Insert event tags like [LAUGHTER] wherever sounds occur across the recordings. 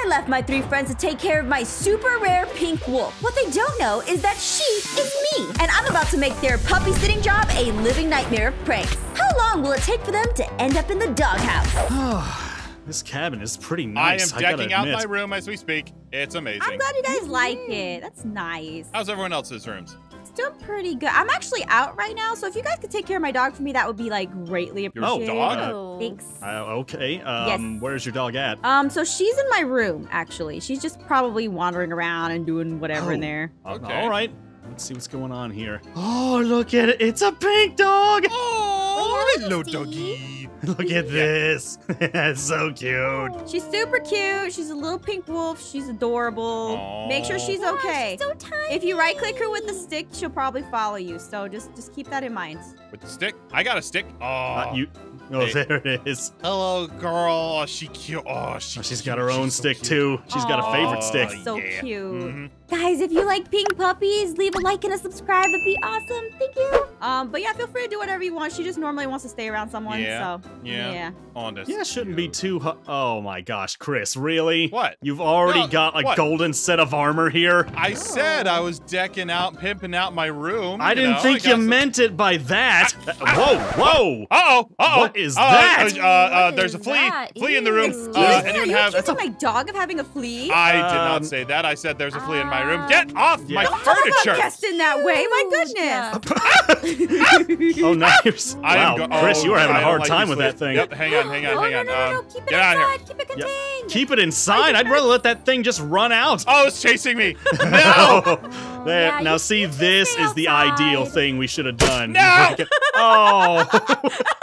I left my three friends to take care of my super rare pink wolf. What they don't know is that she is me, and I'm about to make their puppy sitting job a living nightmare of pranks. How long will it take for them to end up in the doghouse? [SIGHS] This cabin is pretty nice. I am gotta decking out my room as we speak. It's amazing. I'm glad you guys like it. That's nice. How's everyone else's rooms? It's doing pretty good. I'm actually out right now, so if you guys could take care of my dog for me, that would be like greatly Your appreciated. dog? Oh. Thanks. Uh, okay. Um, where's your dog at? Um, so she's in my room, actually. She's just probably wandering around and doing whatever in Oh. there. Okay. All right. Let's see what's going on here. Oh, look at it. It's a pink dog. Oh, hello, Steve. doggy. [LAUGHS] Look at this. [LAUGHS] it's so cute. She's super cute. She's a little pink wolf. She's adorable. Make sure Aw. she's Wow, okay. she's so tiny. if you right click her with the stick, she'll probably follow you. So just just keep that in mind. With the stick? I got a stick. Oh. Uh, you. Oh, Hey. there it is. Hello, girl. Oh, she cute. Oh, she. Oh, she's cute. got her own so stick cute. too. She's got a favorite stick. So yeah. cute. Mhm. Guys, if you like pink puppies, leave a like and a subscribe. That'd be awesome. Thank you. Um, but yeah, feel free to do whatever you want. She just normally wants to stay around someone. Yeah. So Yeah. yeah. On this. Yeah, shouldn't be too. Hu- oh my gosh, Chris, really? What? You've already No, got a what? golden set of armor here. I said I was decking out, pimping out my room. I didn't know, think I you some- meant it by that. Uh, [LAUGHS] whoa, whoa. Uh oh! Uh oh! What is uh, that? Uh, uh, uh, there's a flea. that? Flea in the room. Excuse Uh, Excuse me, are you have? accusing my dog of having a flea? I did not Um, say that. I said there's a flea in my room. Get off yeah. my Don't Talk about furniture! guests in that way. My Huge. goodness. [LAUGHS] oh, now you're. s- I am Wow, go- Chris, oh, you are having a hard like time with that thing. Yep, hang on, hang on, no, hang no, on. on. No, no, no, Um, Keep it get out here. inside. Keep it Yeah. contained. Keep it inside. I'd rather let that thing just run out. Oh, it's chasing me! [LAUGHS] No! Oh, [LAUGHS] there. yeah, now see, this is the ideal thing we should have done. No! oh,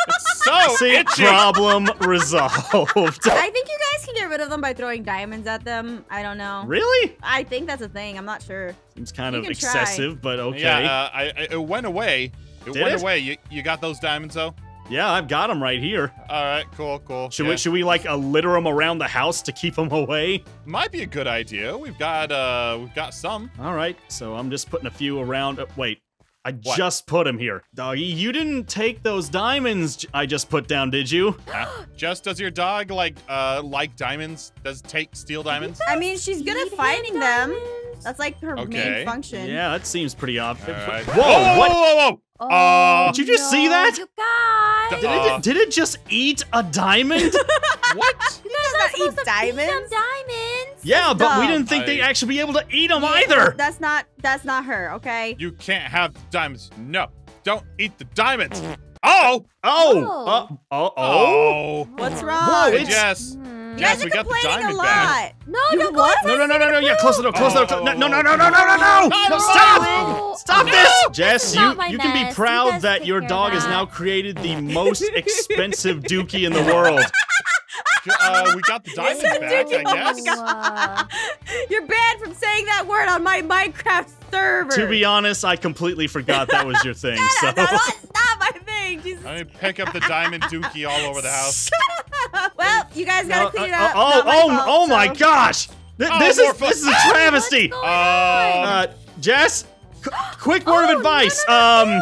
It's so see, itchy! problem resolved. I think you guys can get rid of them by throwing diamonds at them. I don't know. really? I think that's a thing. I'm not sure. Seems kind You of can try. excessive, but okay. Yeah, uh, I, I, it went away. It Did went it? away. You, you got those diamonds though? yeah, I've got them right here. All right, cool, cool. Should yeah. we? Should we like uh, litter them around the house to keep them away? Might be a good idea. We've got uh, we've got some. All right. So I'm just putting a few around. Uh, wait. I What? just put him here. Doggy, you didn't take those diamonds I just put down, did you? [GASPS] Huh? Just does your dog like uh like diamonds? Does take steel diamonds? I mean, she's good at finding them. That's like her Okay. main function. Yeah, that seems pretty obvious. All right. Whoa, whoa, what? whoa, whoa, whoa! Oh, Uh, Did you just see that? You guys. Did Uh, it, did it just eat a diamond? [LAUGHS] What? She does not supposed eat to feed them diamonds. Diamonds. yeah, but we didn't think they'd actually be able to eat them Yeah, either. That's not. That's not her. Okay. You can't have the diamonds. No, don't eat the diamonds. Oh, Oh, Oh. uh, oh, oh. oh. What's Whoa, wrong? it's- Yes. Hmm. you Jess, guys are we got the complaining a diamond lot. back. No, You don't what? go No, no, no, no, no, yeah, close the door, close the door. Oh, No, no, no, oh, no, no, no, no, no, No, no, no. stop! Stop this! Jess, is you, not my you can be mess. You proud guys that take your care of dog has that. now created the most expensive dookie in the world. [LAUGHS] Uh, we got the [LAUGHS] diamonds said back, I Oh guess. God. You're banned from saying that word on my Minecraft server. To be honest, I completely forgot that was your thing. [LAUGHS] So no, no, that's not my thing. Jesus. Let me pick up the diamond dookie all over the house. [LAUGHS] well, you guys gotta No, clean it uh, up. oh, my oh, fault, oh my gosh! Th- Oh, this is fun. this is a travesty. What's going Um, Uh, Jess, qu- quick word of [GASPS] Oh, advice. no, um, no,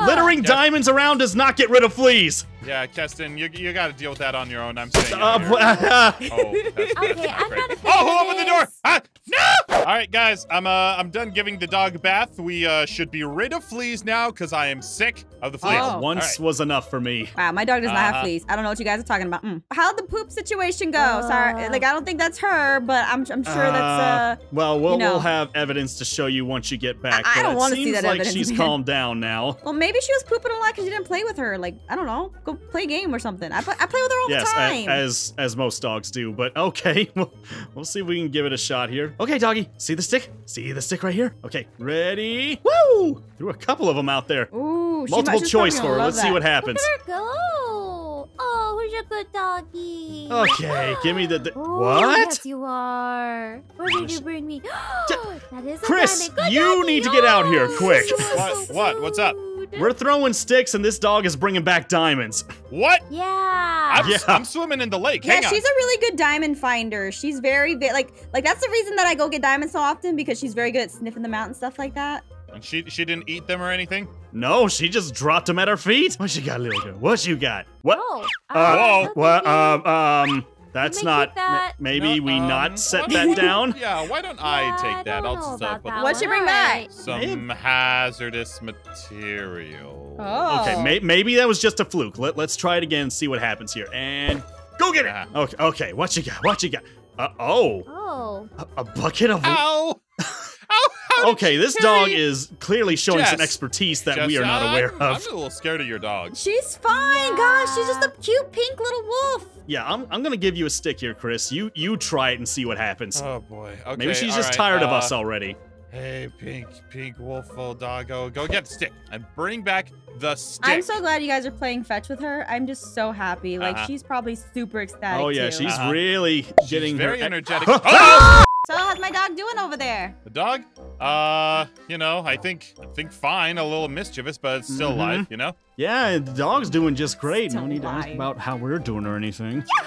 no. littering Yep. diamonds around does not get rid of fleas. Yeah, Keston, you, you got to deal with that on your own. I'm saying. Uh, out here. uh, [LAUGHS] Oh, that's, Okay, I'm great. not a Oh, who opened the door? Ah, no! All right, guys, I'm uh I'm done giving the dog a bath. We uh should be rid of fleas now because I am sick of the fleas. Oh. once All right. was enough for me. Wow, my dog does not Uh-huh. have fleas. I don't know what you guys are talking about. Mm. How'd the poop situation go? Sorry, Uh. like I don't think that's her, but I'm, I'm sure that's uh. well, we'll you know. we'll have evidence to show you once you get back. I- I don't wanna see seems that like evidence, she's calmed down now. Well, maybe she was pooping a lot because you didn't play with her. Like I don't know, go play a game or something. I, play- I play with her all yes, the a- time. as as most dogs do. But okay, [LAUGHS] we'll, we'll see if we can give it a shot here. Okay, doggy, see the stick? See the stick right here? Okay, ready? Woo! Threw a couple of them out there. Ooh, Multiple might, choice probably for her. Let's see what happens. Look at her go. Oh, who's your good doggy? Okay, [GASPS] give me the. the Oh, what? Yes, you are. Where did you bring me? [GASPS] that is a Chris, diamond. Good you doggy. need to get out here, [GASPS] quick. What? What? What's up? Cute. We're throwing sticks, and this dog is bringing back diamonds. What? Yeah. I'm, Yeah. I'm swimming in the lake. Yeah, Hang on. she's a really good diamond finder. She's very, ve- like, like that's the reason that I go get diamonds so often because she's very good at sniffing them out and stuff like that. And she she didn't eat them or anything. No, she just dropped them at her feet. What you got, little girl? What you got? What? Oh, Uh, Whoa. What? Um, um, That's not. that. ma- Maybe No, we um, not [LAUGHS] set that down. [LAUGHS] Yeah, why don't Yeah, I take that? don't I'll know just uh, put what should she bring back? Alright. some hazardous material. Oh. Okay, may, maybe that was just a fluke. Let, let's try it again and see what happens here. And go get it. Okay, okay. What you got? What you got? Uh, oh, Oh. a, a bucket of. Ow! [LAUGHS] Ow! How Okay, this carry- dog is clearly showing some expertise that Jess, we are not I'm- aware I'm a little scared of your dog. She's fine, gosh. She's just a cute pink little wolf. Yeah, I'm, I'm gonna give you a stick here, Chris. You you try it and see what happens. Oh boy. Okay. Maybe she's just right, tired of uh, us already. Hey, pink, pink wolfo doggo, go get the stick and bring back the stick. I'm so glad you guys are playing fetch with her. I'm just so happy. Like Uh-huh. she's probably super ecstatic. Oh yeah, too. she's Uh-huh. really She's getting very her. energetic. [LAUGHS] So how's my dog doing over there? The dog? Uh, you know, I think I think fine, a little mischievous, but it's still Mhm. alive, you know? Yeah, the dog's doing just great. No Still need to ask about how we're doing or anything. Yeah,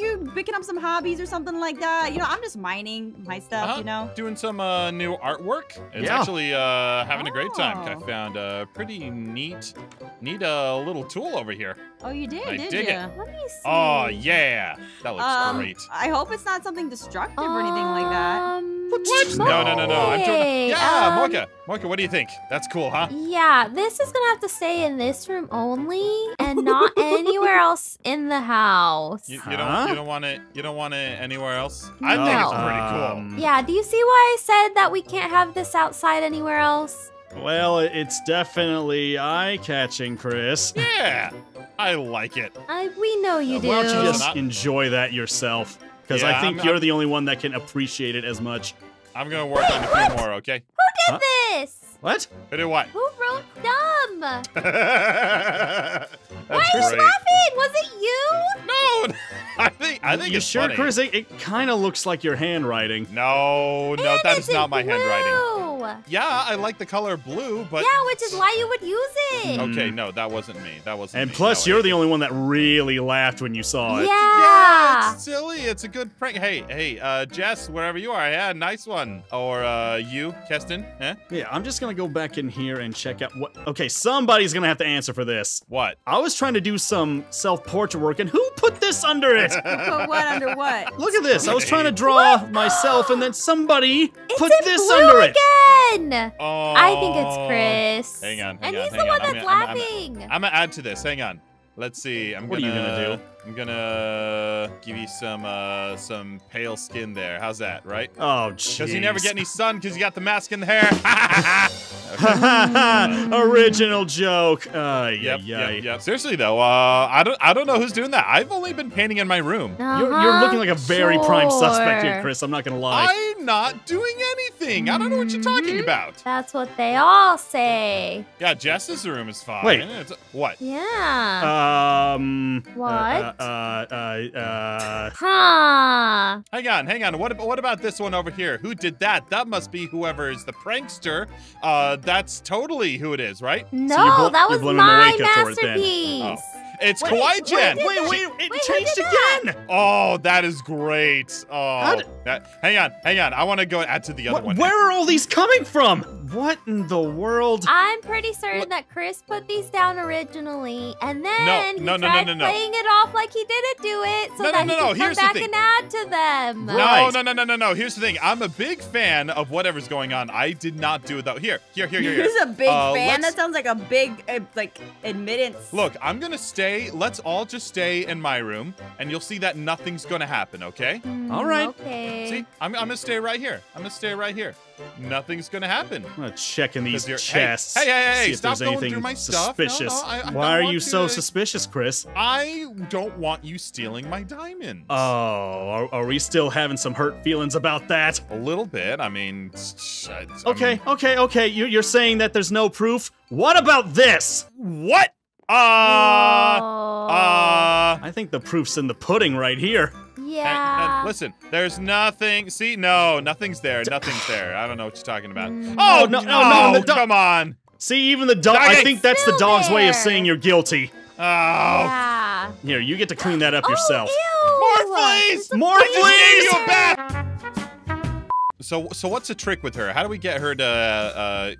you're picking up some hobbies or something like that. You know, I'm just mining my stuff. Uh-huh. You know. Doing some uh, new artwork. It's Yeah. actually uh, having a great time. I Oh. found a pretty neat, neat uh, little tool over here. Oh, you did, I did dig you? it. Let me see. Oh yeah, that looks Um, great. I hope it's not something destructive or anything like that. Um, What? No, no, no, no. I'm doing. Yeah, um, Moeka. Moeka, what do you think? That's cool, huh? Yeah, this is gonna have to stay in this room only and not [LAUGHS] anywhere else in the house. You, you Huh? don't. You don't want it. You don't want it anywhere else. I think it's pretty cool. Um, Yeah, do you see why I said that we can't have this outside anywhere else? Well, it's definitely eye-catching, Chris. [LAUGHS] Yeah, I like it. I, we know you Uh, do. Why don't you just enjoy that yourself? Because Yeah, I think I'm- you're I'm- the only one that can appreciate it as much. I'm gonna work on a few more. Okay. Who did huh? this. What? Who did what? Who wrote dumb? [LAUGHS] That's Why are you laughing? Was it you? No, [LAUGHS] I think I think you it's sure, funny. Chris? It, it kind of looks like your handwriting. No, no, And that it's is not in my handwriting. blue. Yeah, I like the color blue, but yeah, which is why you would use it. okay, no, that wasn't me. That wasn't And me. plus, No, you're the only one that really laughed when you saw it. Yeah, Yeah. it's silly. It's a good prank. Hey, hey, uh, Jess, wherever you are, yeah, nice one. Or uh, you, Keston, eh? Yeah, I'm just gonna go back in here and check out what. Okay, somebody's gonna have to answer for this. What? I was trying to do some self-portrait work, and who put this under it? Put what under what? Look at this. I was trying to draw myself, and then somebody It's put this blue under it. again. Oh, I think it's Chris. Hang on, hang and on, he's hang the one on. I'm that's gonna- I'm- I'm- laughing. I'm gonna add to this. Hang on. Let's see. I'm What are gonna. you gonna do? I'm gonna give you some uh some pale skin there. How's that? Right? Oh, jeez. Because you never get any sun because you got the mask in the hair. [LAUGHS] [LAUGHS] Original joke. Uh, Yep, yeah, yep, yep. Seriously though, uh, I don't, I don't know who's doing that. I've only been painting in my room. You're, you're Uh-huh, looking like a very prime suspect here. Chris. I'm not gonna lie. I'm not doing anything. I don't know what you're talking Mhm. about. That's what they all say. Yeah, Jess's room is fine. Wait. It's, what? Yeah. Um. What? Uh, uh, uh, uh, [LAUGHS] huh. Hang on, hang on. What, what about this one over here? Who did that? That must be whoever is the prankster. Uh, that's totally who it is, right? No, blo- that was my Malika it masterpiece. Oh. It's Wait, Kawaii Jen. Wait, wait, wait! It Wait, changed did that? again. Oh, that is great. Oh, d- that, hang on, hang on. I want to go add to the other What- one. where are all these coming from? What in the world? I'm pretty certain What- that Chris put these down originally, and then he no, no, no, tried no, no. playing it off like he didn't do it, so No, no, that no, he no, could come here's the back thing. and add to them. No, Right. no, no, no, no, no. Here's the thing. I'm a big fan of whatever's going on. I did not do it though. Here, here, here, here, here. [LAUGHS] He's a big Uh, fan. That sounds like a big, uh, like, admittance. Look, I'm gonna stay. Let's all just stay in my room, and you'll see that nothing's gonna happen. Okay? Hmm, All right. Okay. See, I'm, I'm gonna stay right here. I'm gonna stay right here. Nothing's gonna happen. I'm gonna check in these 'Cause chests. Hey, hey, hey, hey, see if stop there's going anything through my stuff. No, no, suspicious. I- I Why are want you to- so suspicious, Chris? I don't want you stealing my diamonds. Oh, are, are we still having some hurt feelings about that? a little bit. I mean, it's- I mean- Okay, okay, okay. You, you're saying that there's no proof. What about this? what? Uh, Oh. uh. I think the proof's in the pudding right here. And, yeah. and listen, there's nothing. See, no, nothing's there. Nothing's there. I don't know what you're talking about. Mm. Oh no, no, no, come on. See, even the dog. I think that's the dog's way of saying you're guilty. Oh, yeah. Here, you get to clean that up yourself. Oh, ew. more fleas. More flea. fleas! [LAUGHS] So, so what's the trick with her? How do we get her to uh,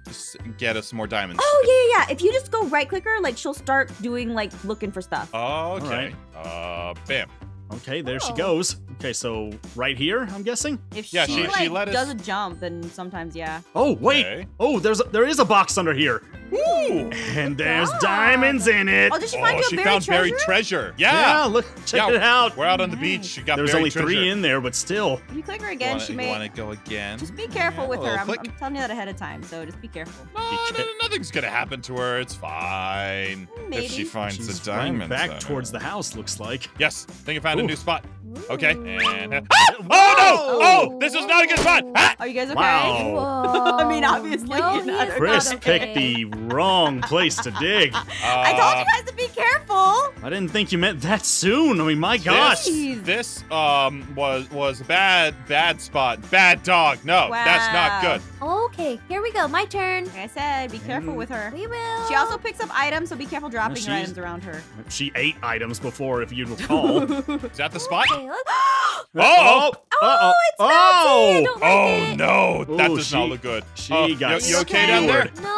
get us more diamonds? Oh yeah, yeah, yeah. If you just go right click her, like she'll start doing like looking for stuff. Oh, okay. Alright. Uh, bam. Okay, there she Oh. goes. Okay, so right here, I'm guessing. If Yeah, she, she- like she let us- does a jump, then sometimes yeah. Oh wait. Okay. Oh, there's a, there is a box under here, Ooh. and there's God. diamonds in it. Oh, did she oh, find Oh, you a she buried found treasure? buried treasure. yeah, Yeah. look, check Yeah, it out. We're out on the Nice. beach. She got There's buried only treasure. three in there, but still. If you click her again, wanna, she you may. wanna go again? Just be careful Yeah, with oh, her. I'm. I'm telling you that ahead of time, so just be careful. No, no, no, nothing's gonna happen to her. It's fine. Maybe. If she finds She's the running diamonds. back towards the house. Looks like. Yes, think I found a Ooh. new spot. Okay. And [GASPS] [GASPS] Ah! oh no! Oh, this is not a good spot. Ah! Are you guys okay? Wow. [LAUGHS] I mean, obviously no, you're not. Chris not picked the wrong place to dig. [LAUGHS] I told Uh, you guys to be careful. I didn't think you meant that soon. I mean, my gosh. This, this um was was a bad bad spot. Bad dog. No, that's not good. Okay, here we go. My turn. Like I said, be careful Mm. with her. We will. She also picks up items, so be careful dropping your items around her. She ate items before, if you recall. [LAUGHS] Is that the spot? Okay, let's- [GASPS] [GASPS] Oh! Uh-oh. it's Nancy. I Oh! don't like Oh it. no, that Ooh, does not she- look good. she Oh, got you, you okay down there? No.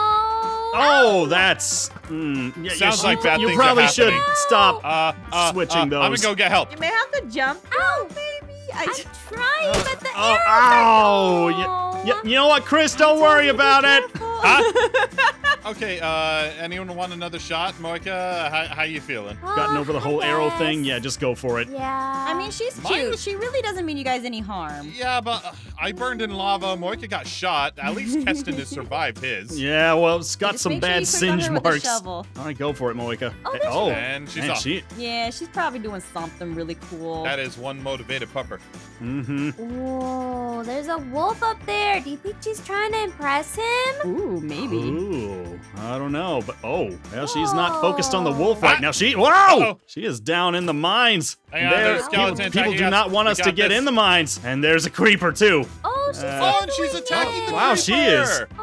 Oh, that's. Mm, yeah, yeah, Sounds she- like bad You things are probably should happening. stop. Uh, uh, Switching uh, I'm gonna go get help. You may have to jump. Ow, baby. I I'm just... trying, but the Oh, arrows ow! are You, you, you know what, Chris? Don't worry about it. Huh? [LAUGHS] okay, uh, anyone want another shot? Moeka, how, how you feeling? Gotten over the whole arrow thing? Yeah, just go for it. Yeah. I mean, she's Mine cute. was- She really doesn't mean you guys any harm. Yeah, but uh, I burned in lava. Moeka got shot. At least [LAUGHS] Keston has survived his. Yeah, well, it's got Just some make sure bad you click on singe her with the marks. shovel. All right, go for it, Moeka. Oh, oh, And she's man, off. she. Yeah, she's probably doing something really cool. That is one motivated pupper. Mm-hmm. Whoa, there's a wolf up there. Do you think she's trying to impress him? Ooh, maybe. Ooh, I don't know, but oh, well, she's not focused on the wolf Ah. right now. She, whoa, Uh-oh. she is down in the mines. Hang on, There- there's people, skeleton people attacking do us. not want We us to get this. in the mines, and there's a creeper too. Oh, she's Uh, Oh, and she's attacking it. the Wow, she is. creeper.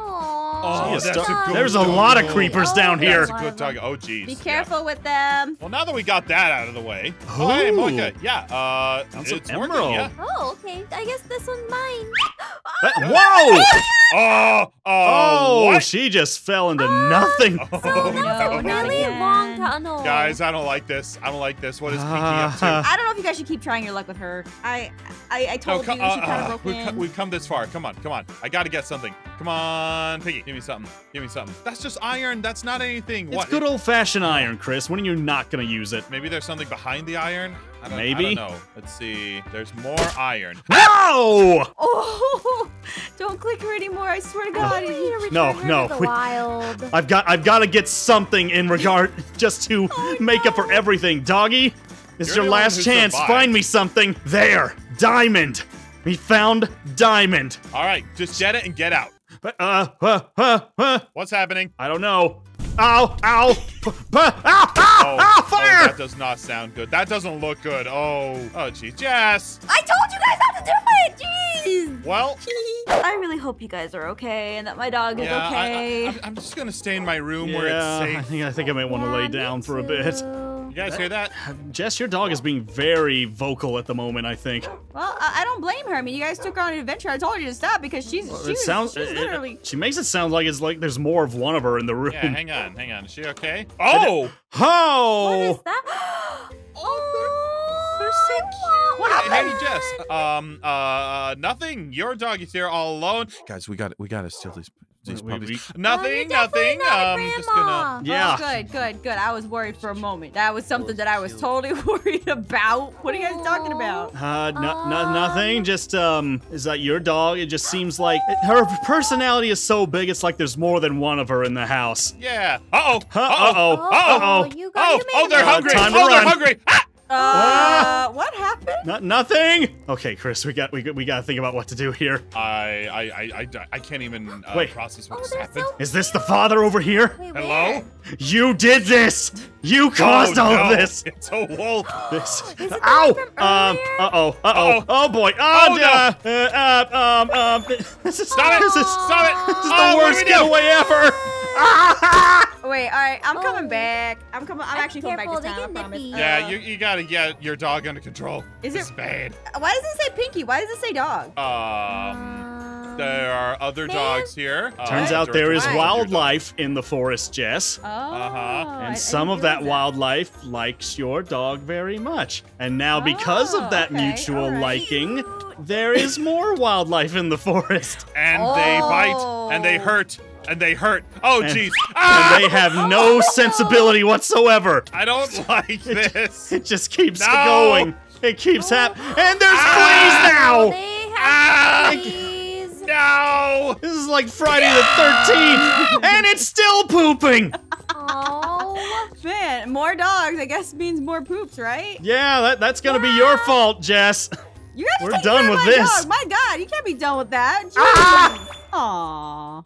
Aw, Oh, is that's a good There's a lot of creepers down Oh, here. That's a good dog. Oh, jeez. Be Yeah. careful with them. Well, now that we got that out of the way. Oh, hey, Ooh. Moeka. Yeah, uh, Found some it's working, emerald. yeah. Oh, okay. I guess this one's mine. [GASPS] That- whoa! [GASPS] Oh, oh, Oh, what? she just fell into nothing. [LAUGHS] Oh, So that's no, a not really long tunnel. Guys, I don't like this. I don't like this. What is Pinky up to? [LAUGHS] I don't know if you guys should keep trying your luck with her. I I, I told co- you uh, she kind uh, of broke we've, in. co- we've come this far. Come on, come on. I gotta get something. Come on, Piggy. Give me something. Give me something. That's just iron. That's not anything. It's what? good old fashioned iron, Chris. When are you not gonna use it? Maybe there's something behind the iron. I don't, Maybe. I don't know. Let's see. There's more iron. No! Oh, [LAUGHS] don't click her anymore. I swear to God. I need to No, her no, to the we- wild. I've got I've got to get something in regard [LAUGHS] just to Oh, make up for everything. Doggy, this is your last chance. survived. Find me something. There, diamond. We found diamond. All right, just get it and get out. But uh, uh, uh, uh, What's happening? I don't know. Ow! Ow! Ow! Ow! Ow! Fire! that does not sound good. That doesn't look good. Oh, oh, jeez, Jess. I told you guys not to do it. Jeez. Well, [LAUGHS] I really hope you guys are okay and that my dog is yeah, okay. I, I, I'm just gonna stay in my room where yeah, it's I safe. think I think I might want to Yeah, lay down for a bit. Too. You guys hear that? Jess, your dog is being very vocal at the moment. I think. well, I, I don't blame her. I mean, you guys took her on an adventure. I told you to stop because she's she it was, sounds. she's it- it- she makes it sound like it's like there's more of one of her in the room. Yeah, hang on, hang on. Is she okay? [LAUGHS] Oh, Oh! What is that? [GASPS] oh, they're so cute. What Hey, Jess. Um, uh, nothing. Your dog is here all alone. Guys, we got we got to steal these these We- puppies. we- nothing, you're definitely nothing. not Um, just gonna. Yeah. Oh, good, good, good. I was worried for a moment. That was something that I was totally [LAUGHS] worried about. What are you guys talking about? Uh, no, no, Um, nothing. Just, um, is that your dog? It just seems like her personality is so big. It's like there's more than one of her in the house. Yeah. Uh oh. Huh, Uh uh-oh. oh. Oh, Uh-oh. you got Oh, you oh, made they're it. hungry. time to Oh, they're run. hungry. Ah! Uh, what happened? Not nothing. Okay, Chris, we got we got- we got to think about what to do here. I, I, I, I, I can't even uh, Wait. process what Oh, just happened. so Is this the father over here? Wait, Hello? You did this. You caused oh, all no. of this. It's a wolf. [GASPS] This. Is Ow! Um. Uh oh. Uh oh. Uh-oh. Oh boy. Oh, Oh, uh, uh, uh, um. Um. [LAUGHS] This is. Stop it. This is. Stop it. This is Oh, the worst we getaway ever. Ah! Wait, all right. I'm coming Oh. back. I'm coming. I'm Be actually coming back careful, this they time. I get promise. nippy. Yeah, Uh, you, you gotta get your dog under control. Is This it- bad? Why does it say Pinky? Why does it say dog? Um. there are other Man. dogs here. Uh, Turns is out there is a deer dog? wildlife in the forest, Jess. Oh. Uh-huh. I- I And some didn't of that realize wildlife likes your dog very much. And now, because Oh, of that okay, mutual alright. liking, there is more wildlife in the forest. And they bite, and they Oh. hurt, and they hurt. Oh, And- jeez. Ah! And they have no sensibility whatsoever. I don't like [LAUGHS] this. It just keeps No. going. It keeps happening. And there's Ah. fleas now! They Ah! have fleas. No! This is like Friday the 13th, [LAUGHS] and it's still pooping! Oh. [LAUGHS] Man, more dogs, I guess, means more poops, right? Yeah, that, that's gonna be your fault, Jess. You guys We're take done care of with my this. Dog. My God, you can't be done with that. Ah! Aw.